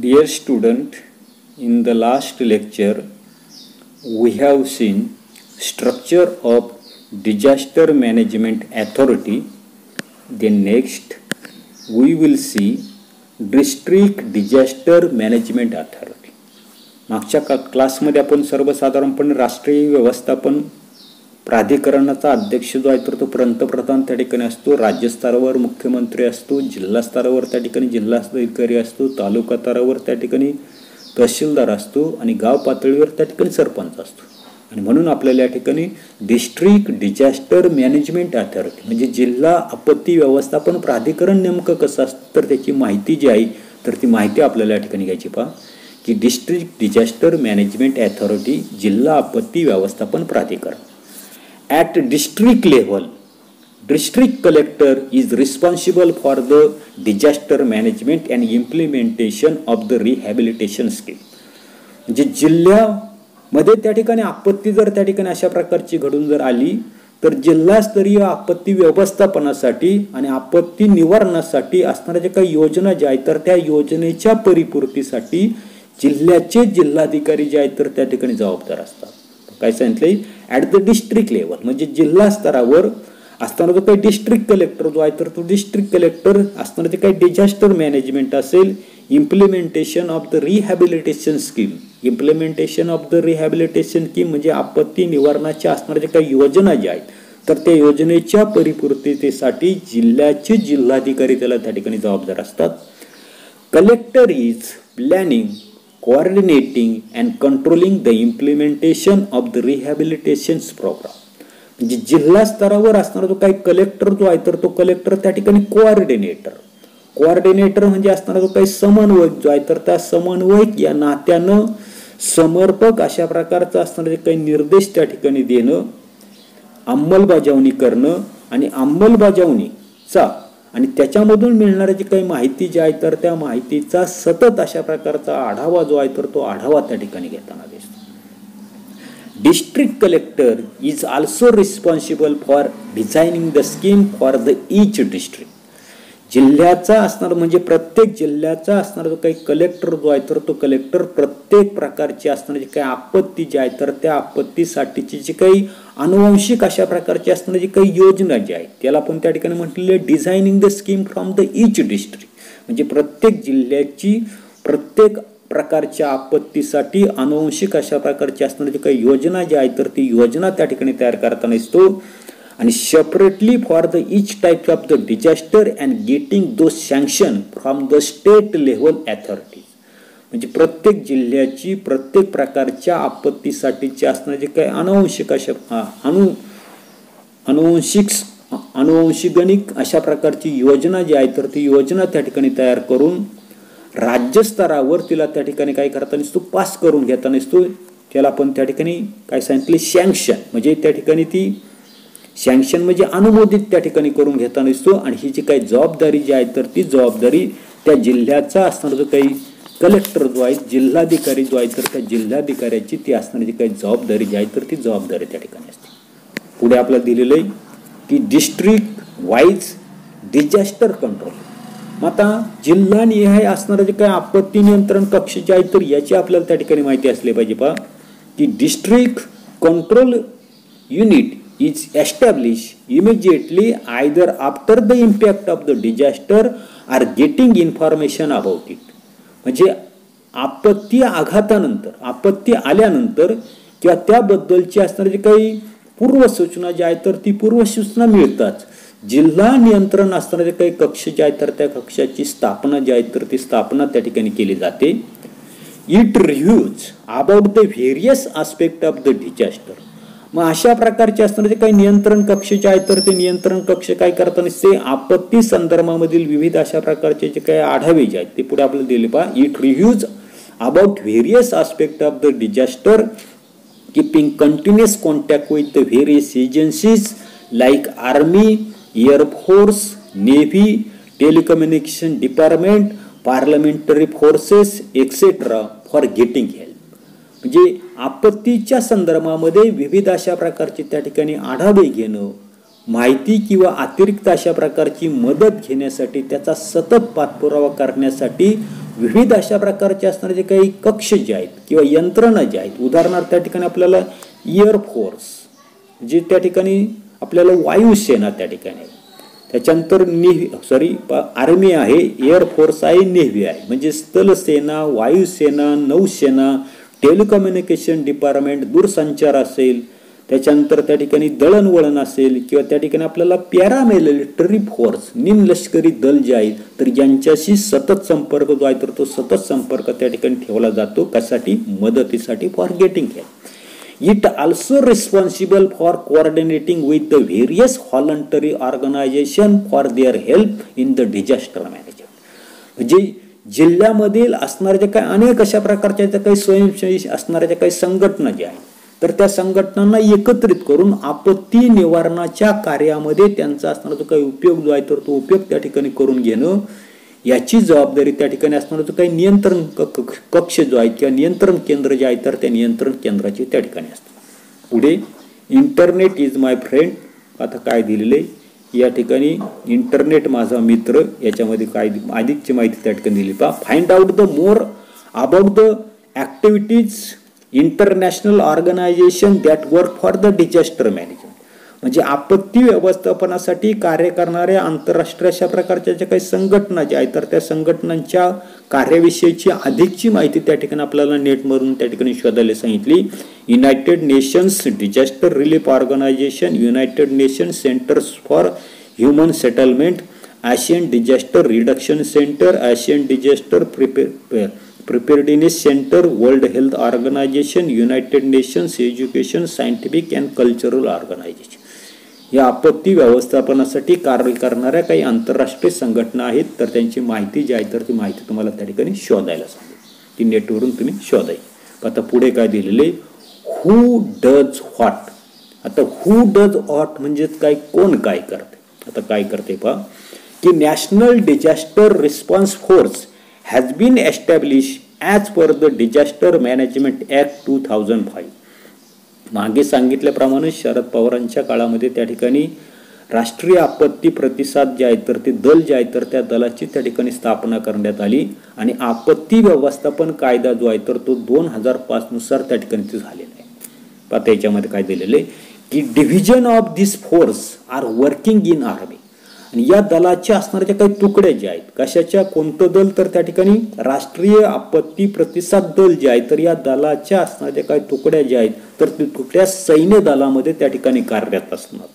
Dear student, in the last lecture we have seen structure of disaster management authority. Then next we will see district disaster management authority. मागच्या का क्लासमध्ये आपण सर्वसाधारणपणे राष्ट्रीय व्यवस्थापन प्राधिकरणाचा अध्यक्ष जो आहे तर तो पंतप्रधान त्या ठिकाणी असतो राज्यस्तरावर मुख्यमंत्री असतो जिल्हा स्तरावर त्या ठिकाणी जिल्हाधिकारी असतो तालुका स्तरावर त्या ठिकाणी तहसीलदार असतो आणि गाव पातळीवर त्या ठिकाणी सरपंच असतो. आणि म्हणून आपल्याला या ठिकाणी डिस्ट्रिक्ट डिझास्टर मॅनेजमेंट अथॉरिटी म्हणजे जिल्हा आपत्ती व्यवस्थापन प्राधिकरण नेमकं कसं असतं तर त्याची माहिती जी आहे तर ती माहिती आपल्याला या ठिकाणी घ्यायची पहा की डिस्ट्रिक्ट डिझास्टर मॅनेजमेंट अथॉरिटी जिल्हा आपत्ती व्यवस्थापन प्राधिकरण. At district level district collector is responsible for the disaster management and implementation of the rehabilitation scheme. म्हणजे जिल्ह्यामध्ये त्या ठिकाणी आपत्ती जर त्या ठिकाणी अशा प्रकारची घडून जर आली तर जिल्हास्तरीय आपत्ती व्यवस्थापनासाठी आणि आपत्ती निवारणासाठी असणाऱ्या ज्या काही योजना ज्या आहेत तर त्या योजनेच्या परिपूर्तीसाठी जिल्ह्याचे जिल्हाधिकारी जे आहेत तर त्या ठिकाणी जबाबदार असतात. काय सांगितले ॲट द डिस्ट्रिक्ट लेवल म्हणजे जिल्हा स्तरावर असताना जो काही डिस्ट्रिक्ट कलेक्टर जो आहे तर तो डिस्ट्रिक्ट कलेक्टर असताना जे काही डिझास्टर मॅनेजमेंट असेल implementation of the rehabilitation scheme implementation of the rehabilitation scheme म्हणजे आपत्ती निवारणाच्या असणाऱ्या ज्या काही योजना ज्या आहेत तर त्या योजनेच्या परिपूर्ततेसाठी जिल्ह्याचे जिल्हाधिकारी त्याला त्या ठिकाणी जबाबदार असतात. Collector is planning coordinating and controlling the implementation of the rehabilitation programme म्हणजे जिल्हा स्तरावर असणारा जो काही कलेक्टर जो आहे तर तो कलेक्टर त्या ठिकाणी कोऑर्डिनेटर कोऑर्डिनेटर म्हणजे असणारा जो काही समन्वयक जो आहे तर त्या समन्वयक या नात्यानं समर्पक अशा प्रकारचा असणारे काही निर्देश त्या ठिकाणी देणं अंमलबजावणी करणं आणि अंमलबजावणीचा आणि त्याच्यामधून मिळणारी जी काही माहिती जी आहे तर त्या माहितीचा सतत अशा प्रकारचा आढावा जो आहे तर तो आढावा त्या ठिकाणी घेताना दिसतो. District collector is also responsible for designing the scheme for the each district जिल्ह्याचा असणार म्हणजे प्रत्येक जिल्ह्याचा असणारा जो काही कलेक्टर जो आहे तर तो कलेक्टर प्रत्येक प्रकारची असणारी जी काही आपत्ती जी आहे तर त्या आपत्तीसाठीची जी काही अनुवंशिक अशा प्रकारची असणारी जी काही योजना जी आहे त्याला आपण त्या ठिकाणी म्हटलेली आहे designing the scheme from the each district म्हणजे प्रत्येक जिल्ह्याची प्रत्येक प्रकारच्या आपत्तीसाठी अनुवंशिक अशा प्रकारची असणारी जी काही योजना जी आहे तर ती योजना त्या ठिकाणी तयार करताना दिसतो. आणि separately for the each type of the disaster and getting the sanction from the state level authorities म्हणजे प्रत्येक जिल्ह्याची प्रत्येक प्रकारच्या आपत्तीसाठीची जे काही अनुवंशिक अशा अनु अनुवंशिक अनुवंशिगणिक अशा प्रकारची योजना जी आहे तर ती योजना त्या ठिकाणी तयार करून राज्यस्तरावर तिला त्या ठिकाणी काय करताना दिसतो पास करून घेताना दिसतो त्याला पण त्या ठिकाणी काय सांगितले सँक्शन म्हणजे त्या ठिकाणी ती सँक्शन म्हणजे अनुमोदित त्या ठिकाणी करून घेताना दिसतो. आणि ही जी काही जबाबदारी जी आहे तर ती जबाबदारी त्या जिल्ह्याचा असणारा जो काही कलेक्टर जो आहे जिल्हाधिकारी जो आहे तर त्या जिल्हाधिकाऱ्याची ती असणारी जी काही जबाबदारी जी आहे तर ती जबाबदारी त्या ठिकाणी असते. पुढे आपल्याला दिलेलं आहे की डिस्ट्रिक्ट वाईज डिझास्टर कंट्रोल मग आता जिल्हानिहाय असणारं जे काही आपत्ती नियंत्रण कक्ष जे आहे तर याची आपल्याला त्या ठिकाणी माहिती असली पाहिजे पहा. की district control unit is established immediately either after the impact of the disaster or getting information about it. म्हणजे आपत्ती आघातानंतर आपत्ती आल्यानंतर किंवा त्याबद्दलची असणारी जी काही पूर्वसूचना ज्या आहे तर ती पूर्वसूचना मिळतात जिल्हा नियंत्रण असणारे काही कक्ष जे आहेत तर त्या कक्षाची स्थापना जी आहे तर ती स्थापना त्या ठिकाणी केली जाते. It reviews about the various aspect of the disaster मग अशा प्रकारचे असताना जे काही नियंत्रण कक्ष जे आहेत तर ते नियंत्रण कक्ष काय करताना ते आपत्ती संदर्भामधील विविध अशा प्रकारचे जे काही आढावे जे आहेत ते पुढे आपल्याला दिले पहा. It reviews about various aspect of the disaster keeping continuous contact with the various agencies like army air force navy telecommunication department parliamentary forces etcetera for getting help म्हणजे आपत्तीच्या संदर्भामध्ये विविध अशा प्रकारचे त्या ठिकाणी आढावे घेणं माहिती किंवा अतिरिक्त अशा प्रकारची मदत घेण्यासाठी त्याचा सतत पाठपुरावा करण्यासाठी विविध अशा प्रकारचे असणारे जे काही कक्ष जे आहेत किंवा यंत्रणा ज्या आहेत उदाहरणार्थ त्या ठिकाणी आपल्याला एअरफोर्स जे त्या ठिकाणी आपल्याला वायुसेना त्या ठिकाणी त्याच्यानंतर नेव्ही सॉरी आर्मी आहे एअरफोर्स आहे नेव्ही आहे. म्हणजे स्थलसेना वायुसेना नौसेना टेलिकम्युनिकेशन डिपार्टमेंट दूरसंचार असेल त्याच्यानंतर त्या ठिकाणी दळणवळण असेल किंवा त्या ठिकाणी आपल्याला पॅरामिलिटरी फोर्स निमलष्करी दल जे आहे तर यांच्याशी सतत संपर्क जो आहे तर तो सतत संपर्क त्या ठिकाणी ठेवला जातो. कशासाठी? मदतीसाठी for getting help it also responsible for coordinating with the various voluntary organization for their help in the disaster management म्हणजे जिल्ह्यामधील असणाऱ्या ज्या काही अनेक अशा प्रकारच्या ज्या काही स्वयंसेवी असणाऱ्या ज्या काही संघटना ज्या आहेत तर त्या संघटनांना एकत्रित करून आपत्ती निवारणाच्या कार्यामध्ये त्यांचा असणारा जो काही उपयोग जो आहे तर तो उपयोग त्या ठिकाणी करून घेणं याची जबाबदारी त्या ठिकाणी असणारा जो काही नियंत्रण कक्ष जो आहे किंवा नियंत्रण केंद्र जे आहे तर त्या नियंत्रण केंद्राची त्या ठिकाणी असतं. पुढे इंटरनेट इज माय फ्रेंड आता काय दिलेलं आहे? या ठिकाणी इंटरनेट माझा मित्र याच्यामध्ये काय अधिकची माहिती त्या ठिकाणी दिली. पहा find out the more about the activities international organization that work for the disaster management म्हणजे आपत्ती व्यवस्थापनासाठी कार्य करणाऱ्या आंतरराष्ट्रीय अशा प्रकारच्या ज्या काही संघटना ज्या आहेत तर त्या संघटनांच्या कार्याविषयीची अधिकची माहिती त्या ठिकाणी आपल्याला नेटमधून त्या ठिकाणी शोधायला सांगितली. United Nations disaster relief organization United Nations centres for human settlement Asian disaster reduction centre Asian disaster prepare preparedness centre world health organization United Nations education scientific and cultural organization या आपत्ती व्यवस्थापनासाठी कार्य करणाऱ्या काही आंतरराष्ट्रीय संघटना आहेत तर त्यांची माहिती जी आहे तर ती माहिती तुम्हाला त्या ठिकाणी शोधायला सांगेल ती नेटवरून तुम्ही शोधायची आता पुढे काय दिलेले? हू डज व्हॉट आता हू डज व्हॉट म्हणजेच काय कोण काय करते? आता काय करते पहा की national disaster response force has been establish as per the Disaster management act two thousand five. मागे सांगितल्याप्रमाणे शरद पवारांच्या काळामध्ये त्या ठिकाणी राष्ट्रीय आपत्ती प्रतिसाद जे आहे तर ते दल जे आहे तर त्या दलाची त्या ठिकाणी स्थापना करण्यात आली. आणि आपत्ती व्यवस्थापन कायदा जो आहे तर तो दोन हजार पाचनुसार त्या ठिकाणी ते झालेला आहे. आता याच्यामध्ये काय दिलेलं आहे की division of this force are working in army आणि या दलाच्या असणाऱ्या काही तुकड्या ज्या आहेत कशाच्या कोणतं दल तर त्या ठिकाणी राष्ट्रीय आपत्ती प्रतिसाद दल जे आहे तर या दलाच्या असणाऱ्या काही तुकड्या ज्या आहेत तर ते तुकड्या सैन्य दलामध्ये त्या ठिकाणी कार्यरत असणार.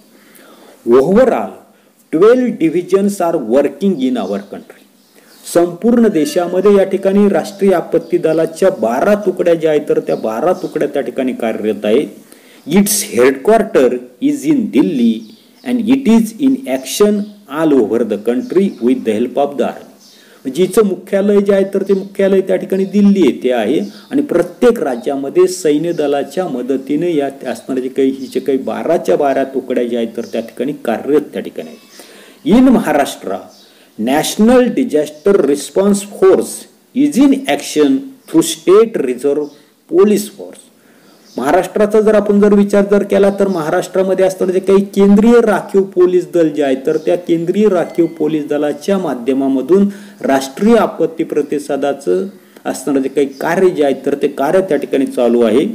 Overall twelve divisions are working in our country. संपूर्ण देशामध्ये या ठिकाणी राष्ट्रीय आपत्ती दलाच्या बारा तुकड्या ज्या आहेत तर त्या बारा तुकड्या त्या ठिकाणी कार्यरत आहेत its headquarter is in Delhi and it is in action all over the country with the help of the army म्हणजे मुख्यालय जे आहे तर ते मुख्यालय त्या ठिकाणी दिल्ली येथे आहे. आणि प्रत्येक राज्यामध्ये सैन्य दलाच्या मदतीने या असणारे जे काही हिचे काही बाराच्या बारा तुकड्या ज्या आहेत तर त्या ठिकाणी कार्यरत त्या ठिकाणी आहेत. In Maharashtra national disaster response force is in action through state reserve police force महाराष्ट्राचा जर आपण जर विचार जर केला तर महाराष्ट्रामध्ये असताना जे काही केंद्रीय राखीव पोलीस दल जे आहे तर त्या केंद्रीय राखीव पोलीस दलाच्या माध्यमामधून राष्ट्रीय आपत्ती प्रतिसादाचं असणारं जे काही कार्य जे आहे तर ते कार्य त्या ठिकाणी चालू आहे.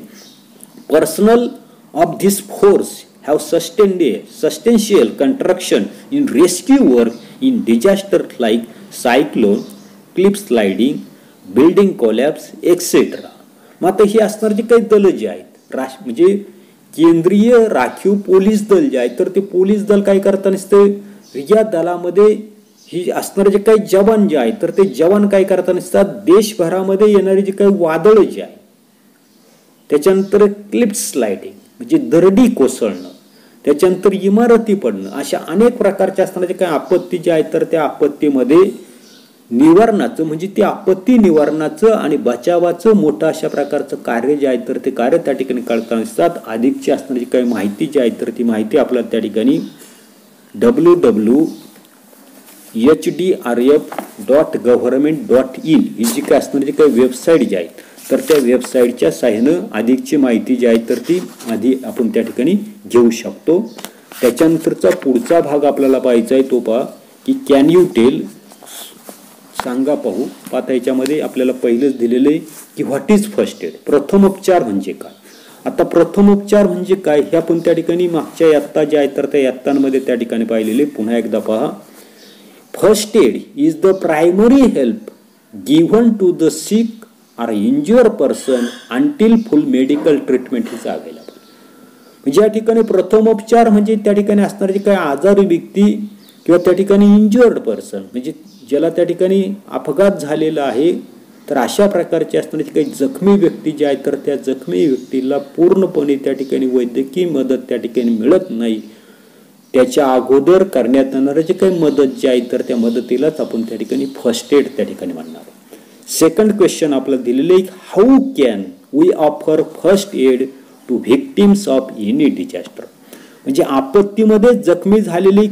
Personnel of this force have sustained substantial contribution in rescue work in disaster like cyclone cliff sliding building collapse etcetera मग आता ही असणार जे काही दलं जे आहेत राश म्हणजे केंद्रीय राखीव पोलीस दल जे आहे तर ते पोलीस दल काय करताना नसतं या दलामध्ये ही असणारे जे काही जवान जे आहे तर ते जवान काय करताना नसतात देशभरामध्ये येणारे जे काही वादळ जे आहे त्याच्यानंतर क्लिप स्लायडिंग म्हणजे दरडी कोसळणं त्याच्यानंतर इमारती पडणं अशा अनेक प्रकारच्या असणाऱ्या जे काही आपत्ती जे आहेत तर त्या आपत्तीमध्ये निवारणाचं म्हणजे ते आपत्ती निवारणाचं आणि बचावाचं मोठं अशा प्रकारचं कार्य जे आहे तर ते कार्य त्या ठिकाणी करताना दिसतात. अधिकची असणारी काही माहिती जी आहे तर ती माहिती आपल्याला त्या ठिकाणी W W H D R F dot government dot in ही जी काय असणारी काही वेबसाईट जी आहेत तर त्या वेबसाईटच्या साह्यानं अधिकची माहिती जी आहे तर ती आधी आपण त्या ठिकाणी घेऊ शकतो. त्याच्यानंतरचा पुढचा भाग आपल्याला पाहायचा आहे तो पहा की कॅन यू टेल सांगा पाहू. आता याच्यामध्ये आपल्याला पहिलंच दिलेलं आहे की व्हॉट इज फर्स्ट एड प्रथमोपचार म्हणजे काय? आता प्रथमोपचार म्हणजे काय? हे आपण त्या ठिकाणी मागच्या यात्ता ज्या आहेत तर त्या यात्तांमध्ये त्या ठिकाणी पाहिलेले. पुन्हा एकदा पहा. First aid is the primary help given to the sick or injure person until full medical treatment is available म्हणजे या ठिकाणी प्रथमोपचार म्हणजे त्या ठिकाणी असणारी काही आजारी व्यक्ती किंवा त्या ठिकाणी इंज्युअर्ड पर्सन म्हणजे ज्याला त्या ठिकाणी अपघात झालेला आहे तर अशा प्रकारचे जे काही जखमी व्यक्ती ज्या आहेत तर त्या जखमी व्यक्तीला पूर्णपणे त्या ठिकाणी वैद्यकीय मदत त्या ठिकाणी मिळत नाही. त्याच्या अगोदर करण्यात येणारं जे काही मदत जी आहे तर त्या मदतीलाच आपण त्या ठिकाणी फर्स्ट एड त्या ठिकाणी म्हणणार सेकंड क्वेश्चन आपल्याला दिलेलं आहे how can we offer first aid to victims of any disaster म्हणजे आपत्तीमध्ये जखमी झालेली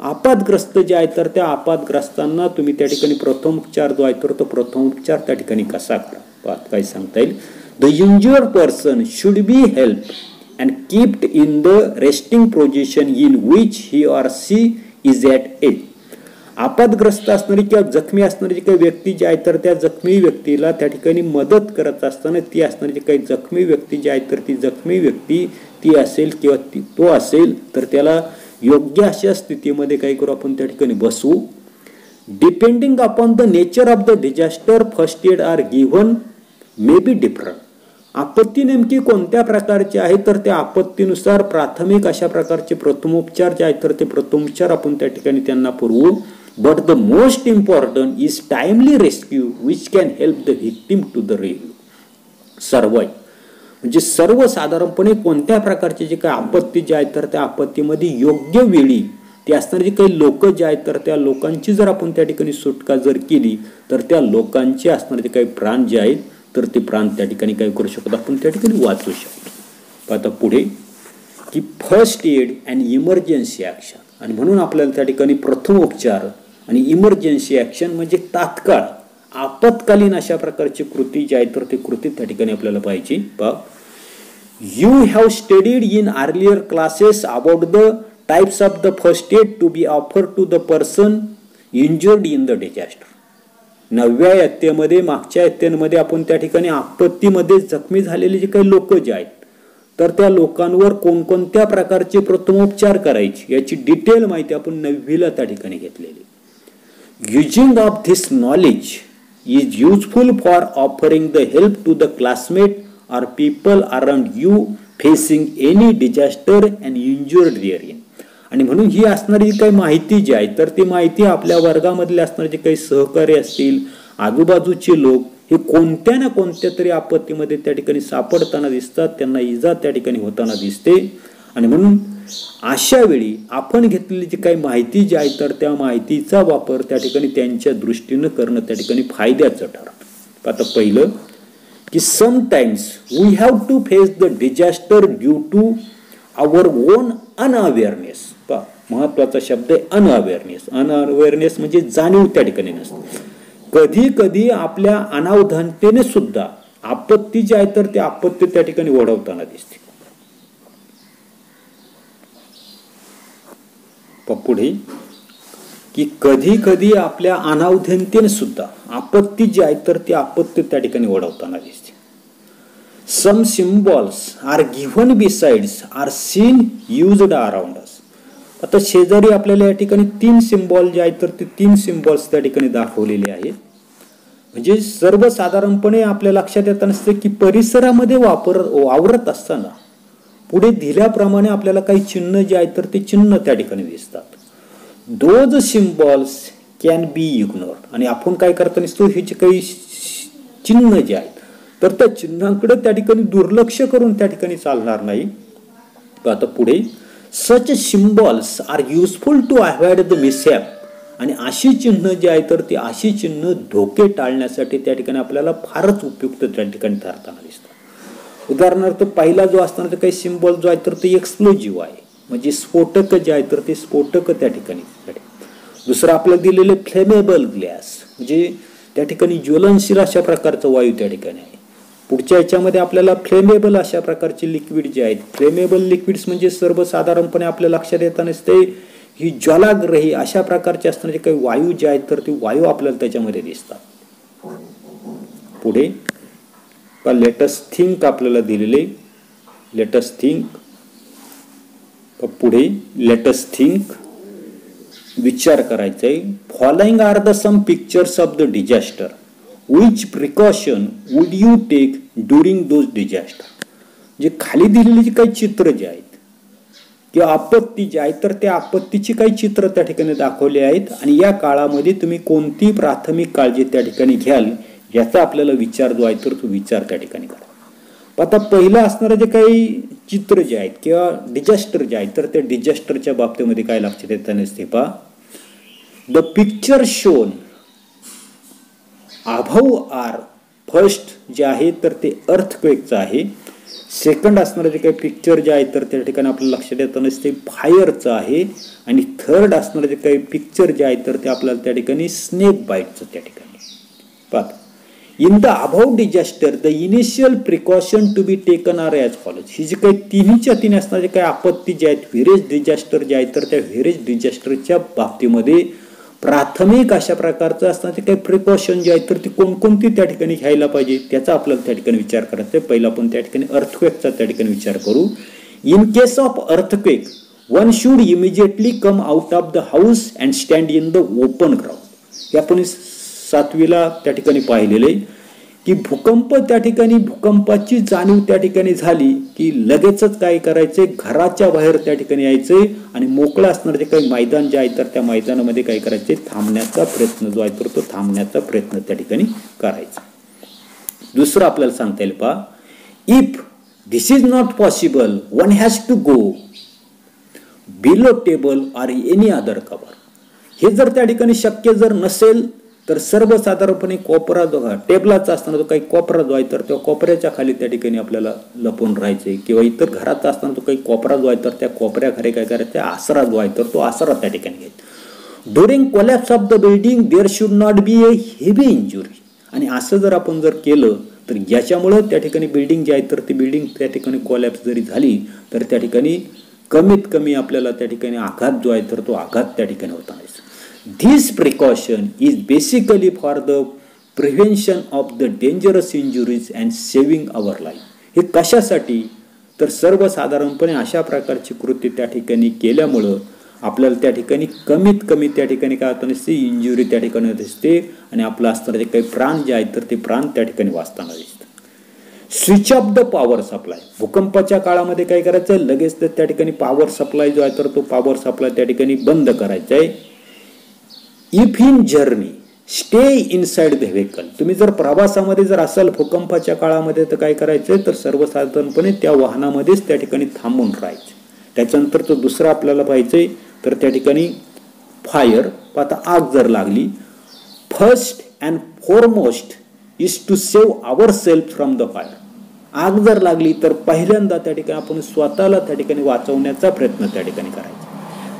आपदग्रस्त जे आहे तर त्या आपातग्रस्तांना तुम्ही त्या ठिकाणी प्रथम उपचार जो आहे तर तो प्रथम उपचार त्या ठिकाणी कसा करा? काय सांगता येईल. The injure person should be help and kept in the resting position in which he or she is at at आपदग्रस्त असणारी किंवा जखमी असणारी जी काही व्यक्ती जी आहे तर त्या जखमी व्यक्तीला त्या ठिकाणी मदत करत असताना ती असणारी जी काही जखमी व्यक्ती जी आहे तर ती जखमी व्यक्ती ती असेल किंवा ती तो असेल तर त्याला योग्य अशा स्थितीमध्ये काय करू आपण त्या ठिकाणी बसू? Depending upon the nature of the disaster first aid are given may be different आपत्ती नेमकी कोणत्या प्रकारची आहे? तर त्या आपत्तीनुसार प्राथमिक अशा प्रकारचे प्रथमोपचार जे आहेत तर ते प्रथमोपचार आपण त्या ठिकाणी त्यांना पुरवू. But the most important is timely rescue which can help the victim to the rev survive म्हणजे सर्वसाधारणपणे कोणत्या प्रकारचे जे काही आपत्ती जे आहेत तर त्या आपत्तीमध्ये योग्य वेळी ते असणारे जे काही लोक जे आहेत तर त्या लोकांची जर आपण त्या ठिकाणी सुटका जर केली तर त्या लोकांचे असणारे जे काही प्राण जे आहेत तर ते प्राण त्या ठिकाणी काय करू शकतो आपण त्या ठिकाणी वाचू शकतो. आता पुढे की first aid and emergency action आणि म्हणून आपल्याला त्या ठिकाणी प्रथम उपचार आणि इमर्जन्सी ॲक्शन म्हणजे तात्काळ आपत्कालीन अशा प्रकारची कृती जी आहे तर ती कृती त्या ठिकाणी आपल्याला पाहिजे पा you have studied in earlier classes about the types of the first aid to be offer to the person injured in the disaster नवव्या यत्तेमध्ये मागच्या यत्तेमध्ये आपण त्या ठिकाणी आपत्तीमध्ये जखमी झालेले जे काही लोक जे आहेत तर त्या लोकांवर कोणकोणत्या प्रकारचे प्रथमोपचार करायचे याची डिटेल माहिती आपण नववीला त्या ठिकाणी घेतलेली. Using of this knowledge is useful for offering the help to the classmate or people around you facing any disaster and injured in आणि म्हणून ही असणारी काही माहिती जी आहे तर ती माहिती आपल्या वर्गामधले असणारे जे काही सहकारी असतील आजूबाजूचे लोक हे कोणत्या ना कोणत्या तरी आपत्तीमध्ये त्या ठिकाणी सापडताना दिसतात त्यांना इजा त्या ठिकाणी होताना दिसते. आणि म्हणून अशा वेळी आपण घेतलेली जी काही माहिती जी आहे तर त्या माहितीचा वापर त्या ठिकाणी त्यांच्या दृष्टीनं करणं त्या ठिकाणी फायद्याचं ठरतं. आता पहिलं की sometimes we have to face the disaster due to our own unawareness महत्त्वाचा शब्द आहे अनअवेअरनेस अनअवेअरनेस म्हणजे जाणीव त्या ठिकाणी नसते. कधी कधी आपल्या अनावधानतेने सुद्धा आपत्ती जी आहे तर ते आपत्ती त्या ठिकाणी ओढवताना दिसते. पुढे की कधी कधी आपल्या अनावधानतेने सुद्धा आपत्ती जी आहे तर ती आपत्ती त्या ठिकाणी ओढवताना दिसते. Some symbols are given besides are seen used around us आता शेजारी आपल्याला या ठिकाणी तीन सिम्बॉल जे आहेत तर ते तीन सिम्बॉल्स त्या ठिकाणी दाखवलेले आहेत. म्हणजे सर्वसाधारणपणे आपल्या लक्षात येत नसते की परिसरामध्ये वापर वावरत असताना पुढे दिल्याप्रमाणे आपल्याला काही चिन्ह जे आहेत तर ते चिन्ह त्या ठिकाणी दिसतात. Those symbols can be ignore आणि आपण काय करता नसतो ह्याचे काही चिन्ह जे आहेत तर त्या चिन्हांकडे त्या ठिकाणी दुर्लक्ष करून त्या ठिकाणी चालणार नाही. आता पुढे such symbols are useful to avoid the mishap आणि अशी चिन्ह जी आहे तर ती अशी चिन्ह धोके टाळण्यासाठी त्या ठिकाणी आपल्याला फारच उपयुक्त त्या ठिकाणी ठरताना दिसतात. उदाहरणार्थ पहिला जो असताना तो काही सिम्बॉल जो आहे तर ते एक्सप्लोजिव्ह आहे. म्हणजे स्फोटक जे आहे तर ते स्फोटक त्या ठिकाणी दुसरं आपल्याला दिलेले फ्लेमेबल ग्लॅस म्हणजे त्या ठिकाणी ज्वलनशील अशा प्रकारचं वायू त्या ठिकाणी आहे. पुढच्या याच्यामध्ये आपल्याला फ्लेमेबल अशा प्रकारची लिक्विड जे आहेत फ्लेमेबल लिक्विड्स म्हणजे सर्वसाधारणपणे आपल्या लक्षात येत नसते ही ज्वालाग्रही अशा प्रकारचे असणारे काही वायू जे आहेत तर ते वायू आपल्याला त्याच्यामध्ये दिसतात. पुढे लेटेस्ट थिंक आपल्याला दिलेले. लेटेस्ट थिंक पुढे लेटेस्ट थिंक विचार करायचा आहे following are the some pictures of the disaster which precaution would you take during those disaster जे खाली दिलेली जी काही चित्र जे आहेत किंवा आपत्ती जे आहेत तर त्या आपत्तीची काही चित्र त्या ठिकाणी दाखवली आहेत आणि या काळामध्ये तुम्ही कोणती प्राथमिक काळजी त्या ठिकाणी घ्याल याचा आपल्याला विचार जो आहे तर तो विचार त्या ठिकाणी करा. आता पहिलं असणारं जे काही चित्र जे आहेत किंवा डिझास्टर जे आहेत तर त्या डिझास्टरच्या बाबतीमध्ये काय लक्षात येतं नसते पा the picture shown above are first जे आहे तर ते अर्थक्वेकचं आहे. सेकंड असणारं जे काही पिक्चर जे आहे तर त्या ठिकाणी आपल्याला लक्षात येताना ते फायरचं आहे. आणि थर्ड असणारं जे काही पिक्चर जे आहे तर ते आपल्याला त्या ठिकाणी स्नेक बाईटचं त्या ठिकाणी. पाहत. In the above disaster the initial precaution to be taken are as follows ही जी काही तिन्हीच्या तीन असणारे काही आपत्ती जे आहेत व्हेरेज डिझास्टर जे आहेत तर त्या व्हेरेज डिझास्टरच्या बाबतीमध्ये प्राथमिक अशा प्रकारचं असणारे काही प्रिकॉशन जे आहेत तर ती कोणकोणती त्या ठिकाणी घ्यायला पाहिजे त्याचा आपल्याला त्या ठिकाणी विचार करायचा आहे. पहिला आपण त्या ठिकाणी अर्थक्वेकचा त्या ठिकाणी विचार करू. In case of earthquake one should immediately come out of the house and stand in the open ground हे आपण सातवीला त्या ठिकाणी पाहिलेलं आहे. की भूकंप त्या ठिकाणी भूकंपाची जाणीव त्या ठिकाणी झाली की लगेचच काय करायचे? घराच्या बाहेर त्या ठिकाणी यायचे आणि मोकळं असणार जे काही मैदान जे आहे तर त्या मैदानामध्ये काय करायचे? थांबण्याचा प्रयत्न जो आहे तर तो थांबण्याचा प्रयत्न त्या ठिकाणी करायचा. दुसरं आपल्याला सांगता येईल पा if this is not possible one has to go below table or any other cover हे जर त्या ठिकाणी शक्य जर नसेल तर सर्वसाधारणपणे कोपरा जो हा टेबलाचा असताना जो काही कोपरा जो आहे तर त्या कोपऱ्याच्या खाली त्या ठिकाणी आपल्याला लपून राहायचे किंवा इतर घरात असताना तो काही कोपरा जो आहे तर त्या कोपऱ्या कोपऱ्याखाली काय करायचं आसरा जो आहे तर तो आसरा त्या ठिकाणी घ्यायचा. During collapse of the building there should not be a heavy injury आणि असं जर आपण जर केलं तर याच्यामुळं त्या ठिकाणी बिल्डिंग जी आहे तर ती बिल्डिंग त्या ठिकाणी कोलॅप्स जरी झाली तर त्या ठिकाणी कमीत कमी आपल्याला त्या ठिकाणी आघात जो आहे तर तो आघात त्या ठिकाणी होता. नाही This precaution is basically for the prevention of the dangerous injuries and saving our life हे कशासाठी? तर सर्वसाधारणपणे अशा प्रकारची कृती त्या ठिकाणी केल्यामुळं आपल्याला त्या ठिकाणी कमीत कमी त्या ठिकाणी काय होतं नसते इंजुरी त्या ठिकाणी दिसते आणि आपलं असताना जे काही प्राण जे आहेत तर ते प्राण त्या ठिकाणी वाचताना दिसतं. Switch off the power supply भूकंपाच्या काळामध्ये काय करायचं? लगेच तर त्या ठिकाणी पॉवर सप्लाय जो आहे तर तो पॉवर सप्लाय त्या ठिकाणी बंद करायचा आहे. If in journey stay inside the vehicle तुम्ही जर प्रवासामध्ये जर असाल भूकंपाच्या काळामध्ये तर काय करायचं तर सर्वसाधारणपणे त्या वाहनामध्येच त्या ठिकाणी थांबून राहायचं. त्याच्यानंतर तो दुसरा आपल्याला पाहिजे तर त्या ठिकाणी फायर आता आग जर लागली first and foremost is to save our self from the fire आग जर लागली तर पहिल्यांदा त्या ठिकाणी आपण स्वतःला त्या ठिकाणी वाचवण्याचा प्रयत्न त्या ठिकाणी करायचा.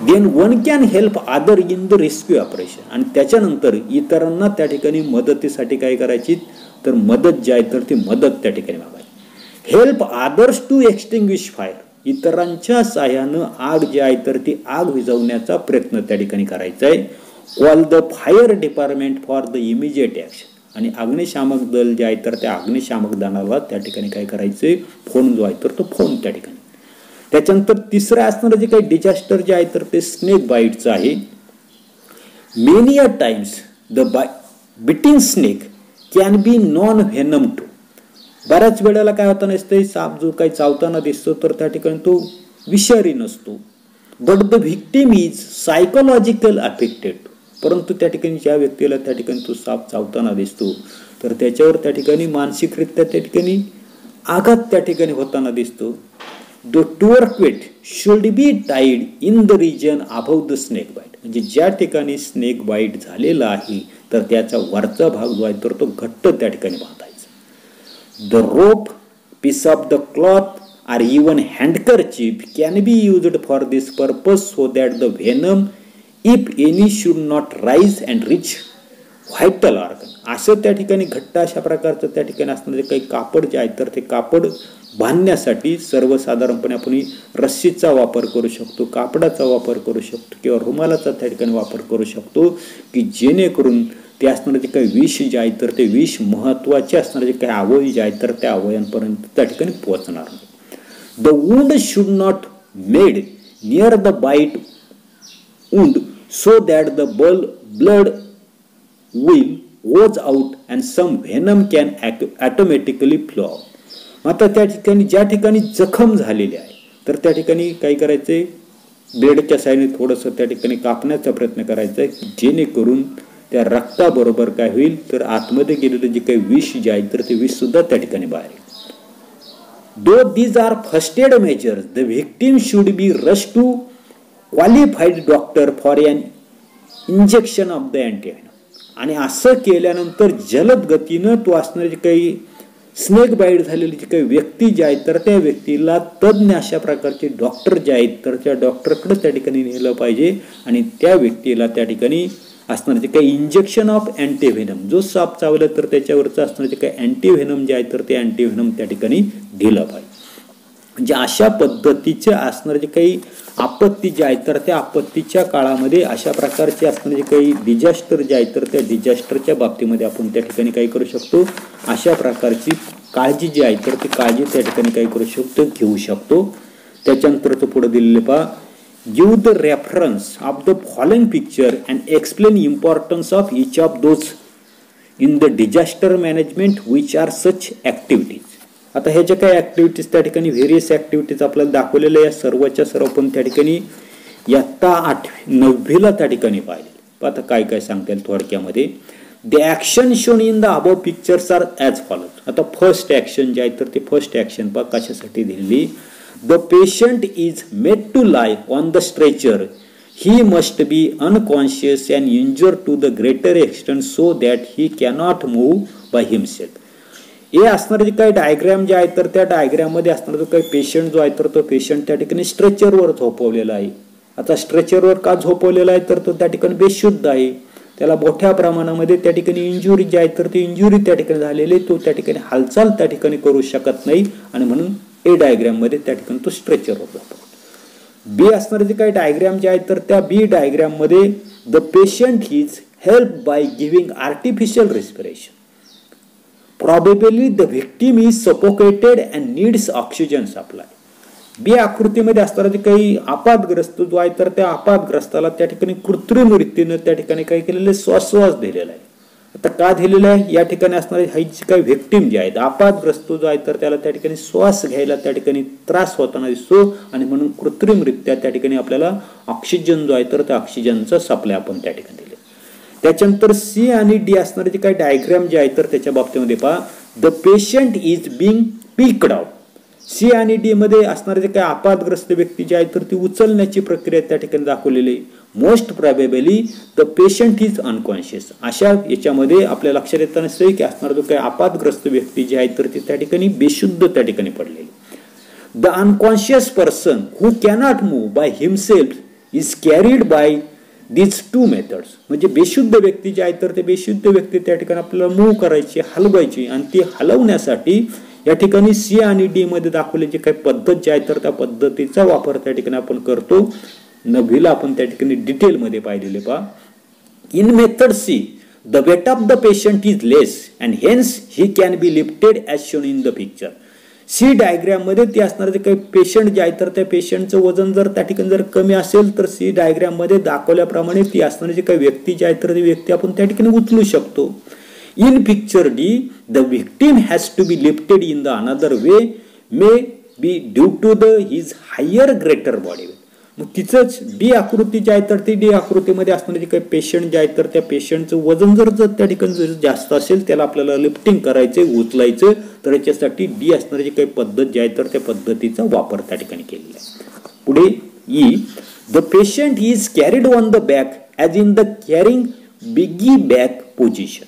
Then one can help other in the rescue operation आणि त्याच्यानंतर इतरांना त्या ठिकाणी मदतीसाठी काय करायची? तर मदत जी आहे तर ती मदत त्या ठिकाणी मागायची. Help others to extinguish fire इतरांच्या साह्यानं आग जी आहे तर ती आग विझवण्याचा प्रयत्न त्या ठिकाणी करायचा आहे. Call the fire department for the immediate action आणि अग्निशामक दल जे आहे तर त्या अग्निशामक दलाला त्या ठिकाणी काय करायचं फोन जो आहे तर तो फोन त्या ठिकाणी त्याच्यानंतर तिसरं असणारं जे काही डिझास्टर जे आहे तर ते स्नेक बाईटचं आहे. Many a times the by biting snake can be non venom too बऱ्याच वेळेला काय होताना नसते साप जो काही चावताना दिसतो तर त्या ठिकाणी तो विषारी नसतो. But the victim is psychological affected परंतु त्या ठिकाणी ज्या व्यक्तीला त्या ठिकाणी तो साप चावताना दिसतो तर त्याच्यावर त्या ठिकाणी मानसिकरित्या त्या ठिकाणी आघात त्या ठिकाणी होताना दिसतो. The cord should be tied in the region above the snake bite म्हणजे ज्या ठिकाणी स्नेक बाईट झालेला आहे तर त्याचा वरचा भाग जो आहे तर तो घट्ट त्या ठिकाणी बांधायचा. The rope piece of the cloth or even handkerchief can be used for this purpose so that the venom if any should not rise and reach vital organ असं त्या ठिकाणी घट्ट अशा प्रकारचं त्या ठिकाणी असणारे काही कापड जे आहे तर ते कापड बांधण्यासाठी सर्वसाधारणपणे आपण रस्सीचा वापर करू शकतो कापडाचा वापर करू शकतो किंवा रुमालाचा त्या ठिकाणी वापर करू शकतो की जेणेकरून ते असणारे जे काही विष जे आहे तर ते विष महत्त्वाचे असणारे जे काही अवयव जे आहेत तर त्या अवयांपर्यंत त्या ठिकाणी पोहोचणार the wound should not made near the bite wound so that the बल blood will ooze out and some venom can automatically flow out आता त्या ठिकाणी ज्या ठिकाणी जखम झालेली आहे तर त्या ठिकाणी काय करायचे ब्लेडच्या साईडने थोडंसं त्या ठिकाणी कापण्याचा प्रयत्न करायचा आहे जेणेकरून त्या रक्ताबरोबर काय होईल? तर आतमध्ये गेलेलं जे काही विष जे आहे तर ते विष सुद्धा त्या ठिकाणी बाहेर येईल. Though these are first aid measures the victim should be rush to qualified doctor for an injection of the antivenom आणि असं केल्यानंतर जलद गतीनं तो असणारे जे काही स्नेक बाईट झालेली जी काही व्यक्ती जी आहेत तर त्या व्यक्तीला तज्ज्ञ अशा प्रकारचे डॉक्टर जे आहेत तर त्या डॉक्टरकडे त्या ठिकाणी नेलं पाहिजे. आणि त्या व्यक्तीला त्या ठिकाणी असणार जे काही इंजेक्शन ऑफ अँटीव्हेनम जो साप चावलं तर त्याच्यावरचं असणारे जे काही अँटीव्हेनम जे आहे तर ते अँटीव्हेनम त्या ठिकाणी दिलं पाहिजे. म्हणजे अशा पद्धतीचे असणारे जे काही आपत्ती जे आहेत तर त्या आपत्तीच्या काळामध्ये अशा प्रकारचे असणारे जे काही डिझास्टर जे आहेत तर त्या डिझास्टरच्या बाबतीमध्ये आपण त्या ठिकाणी काय करू शकतो. अशा प्रकारची काळजी जी आहे तर ती काळजी त्या ठिकाणी काय करू शकतो घेऊ शकतो. त्याच्यानंतर तो पुढे दिलेले पहा. Give the reference of the following picture and explain importance of each of those in the disaster management which are such activities आता हे जे काही ॲक्टिव्हिटीज त्या ठिकाणी व्हेरियस ॲक्टिव्हिटीज आपल्याला दाखवलेल्या या सर्वच्या सर्व पण त्या ठिकाणी इयत्ता आठवी नववीला त्या ठिकाणी पाहिजे आता काय काय सांगता येईल थोडक्यामध्ये. The action shown in the above pictures are as follows आता फर्स्ट ॲक्शन जे आहे तर ते फर्स्ट ॲक्शन पहा कशासाठी दिलेली. The patient is made to lie on the stretcher he must be unconscious and injured to the greater extent so that he cannot move by himself हे असणारे जे काही डायग्रॅम जे आहे तर त्या डायग्रॅममध्ये असणारा जो काही पेशंट जो आहे तर तो पेशंट त्या ठिकाणी स्ट्रेचरवर झोपवलेला आहे. आता स्ट्रेचरवर का झोपवलेला आहे तर तो त्या ठिकाणी बेशुद्ध आहे. त्याला मोठ्या प्रमाणामध्ये त्या ठिकाणी इंजुरी जी आहे तर ती इंजुरी त्या ठिकाणी झालेली तो त्या ठिकाणी हालचाल त्या ठिकाणी करू शकत नाही. आणि म्हणून ए डायग्रॅममध्ये त्या ठिकाणी तो स्ट्रेचर होत बी असणारे जे काही डायग्रॅम जे आहेत तर त्या B डायग्रॅममध्ये the patient is help by giving artificial respiration probably the victim is suffocated and needs oxygen supply B आकृतीमध्ये असताना जे काही आपातग्रस्त जो आहे तर त्या आपातग्रस्ताला त्या ठिकाणी कृत्रिम रीतीनं त्या ठिकाणी काय केलेलं श्वासवास दिलेला आहे. आता का दिलेलं आहे? या ठिकाणी असणारे हाई काही व्हिक्टीम जे आहेत आपातग्रस्त जो आहे तर त्याला त्या ठिकाणी श्वास घ्यायला त्या ठिकाणी त्रास होताना दिसतो आणि म्हणून कृत्रिमरित्या त्या ठिकाणी आपल्याला ऑक्सिजन जो आहे तर त्या ऑक्सिजनचा सप्लाय आपण त्या ठिकाणी दिले त्याच्यानंतर सी आणि डी असणारे जे काही डायग्राम जे आहेत तर त्याच्या बाबतीमध्ये पहा. The patient is being picked out C आणि डी मध्ये असणारे जे काही आपातग्रस्त व्यक्ती जे आहेत तर ती उचलण्याची प्रक्रिया त्या ठिकाणी दाखवलेली आहे. Most probably the patient is unconscious अशा याच्यामध्ये आपल्या लक्षात येताना नसते की असणारा जो काही आपातग्रस्त व्यक्ती जे आहेत तर ती त्या ठिकाणी बेशुद्ध त्या ठिकाणी पडलेली the unconscious person who cannot move by himself is carried by these two methods म्हणजे बेशुद्ध व्यक्ती जे आहे तर ते बेशुद्ध व्यक्ती त्या ठिकाणी आपल्याला मूव्ह करायची हलवायची आणि ती हलवण्यासाठी या ठिकाणी सी आणि डी मध्ये दाखवले जे काही पद्धत जी आहे तर त्या पद्धतीचा वापर त्या ठिकाणी आपण करतो. नववीला आपण त्या ठिकाणी डिटेलमध्ये पाहिलेले पहा. In method C the weight of the patient is less and hence he can be lifted as shown in the picture C डायग्रॅममध्ये ते असणारे जे काही पेशंट जे आहे तर त्या पेशंटचं वजन जर त्या ठिकाणी जर कमी असेल तर सी डायग्रॅममध्ये दाखवल्याप्रमाणे ती असणारी जे काही व्यक्ती जी आहे तर ती व्यक्ती आपण त्या ठिकाणी उचलू शकतो. In picture D the victim has to be lifted in the another way may be due to the his higher greater body मग तिचंच डी आकृती जी आहे तर ती डी आकृतीमध्ये असणारे जे काही पेशंट जे आहेत तर त्या पेशंटचं वजन जर जर त्या ठिकाणी जर जास्त असेल त्याला आपल्याला लिफ्टिंग करायचं उचलायचं तर याच्यासाठी डी असणारी जी काही पद्धत जी आहे तर त्या पद्धतीचा वापर त्या ठिकाणी केलेला आहे. पुढे E the patient is carried on the back as in the carrying piggy back position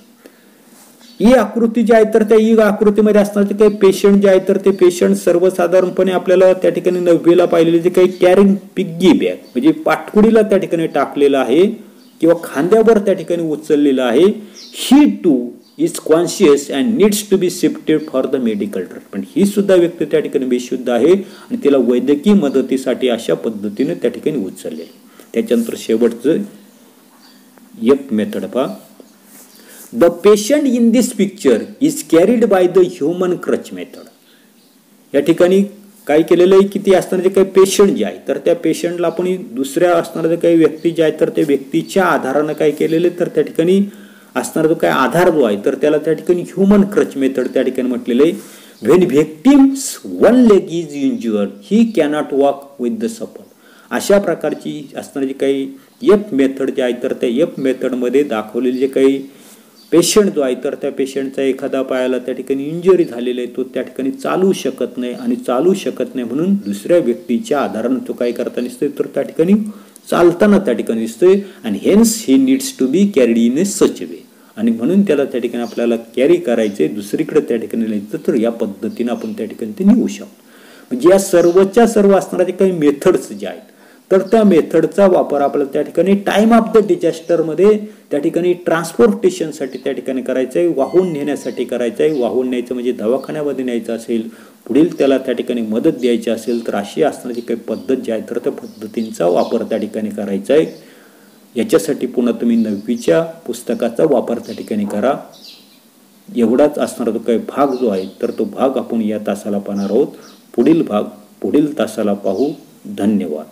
ही आकृती जी आहे तर त्या ई आकृतीमध्ये असणारे काही पेशंट जे आहे तर ते पेशंट सर्वसाधारणपणे आपल्याला त्या ठिकाणी नववीला पाहिलेले जे काही कॅरिंग पिग्गी बॅग म्हणजे पाठकुडीला त्या ठिकाणी टाकलेलं आहे किंवा खांद्यावर त्या ठिकाणी उचललेलं आहे he too is conscious and needs to be shifted for the medical treatment ही सुद्धा व्यक्ती त्या ठिकाणी बेशुद्ध आहे आणि तिला वैद्यकीय मदतीसाठी अशा पद्धतीने त्या ठिकाणी उचलले त्याच्यानंतर शेवटचं एक मेथड पहा. The patient in this picture is carried by the human crutch method या ठिकाणी काय केलेलं आहे की ते असणारे जे काही पेशंट जे आहे तर त्या पेशंटला आपण दुसऱ्या असणाऱ्या जे काही व्यक्ती जे आहे तर त्या व्यक्तीच्या आधारानं काय केलेलं आहे तर त्या ठिकाणी असणारा जो काय आधार जो आहे तर त्याला त्या ठिकाणी ह्युमन क्रच मेथड त्या ठिकाणी म्हटलेलं आहे. When victim's one leg is injured he cannot walk with the support अशा प्रकारची असणारी काही एफ मेथड जे आहे तर त्या एफ मेथडमध्ये दाखवलेले जे काही पेशंट जो आहे तर त्या पेशंटचा एखादा पायाला त्या ठिकाणी इंजुरी झालेला आहे तो त्या ठिकाणी चालू शकत नाही आणि चालू शकत नाही म्हणून दुसऱ्या व्यक्तीच्या आधारानं तो काय करता दिसतोय तर त्या ठिकाणी चालताना त्या ठिकाणी दिसतोय आणि hence he needs to be carried in a such way आणि म्हणून त्याला त्या ठिकाणी आपल्याला कॅरी करायचे दुसरीकडे त्या ठिकाणी लिहायचं तर या पद्धतीनं आपण त्या ठिकाणी ते निघू शकतो. म्हणजे या सर्वच्या सर्व असणाऱ्या काही मेथड्स जे आहेत तर त्या मेथडचा वापर आपल्याला त्या ठिकाणी टाइम ऑफ द डिझास्टरमध्ये त्या ठिकाणी ट्रान्सपोर्टेशनसाठी त्या ठिकाणी करायचं आहे वाहून नेण्यासाठी करायचं आहे वाहून न्यायचं म्हणजे दवाखान्यामध्ये न्यायचं असेल पुढील त्याला त्या ठिकाणी मदत द्यायची असेल तर अशी असणारी काही पद्धत जी आहे तर त्या पद्धतींचा वापर त्या ठिकाणी करायचा आहे याच्यासाठी पुन्हा तुम्ही नववीच्या पुस्तकाचा वापर त्या ठिकाणी करा. एवढाच असणारा जो काही भाग जो आहे तर तो भाग आपण या तासाला पाहणार आहोत. पुढील भाग पुढील तासाला पाहू. धन्यवाद.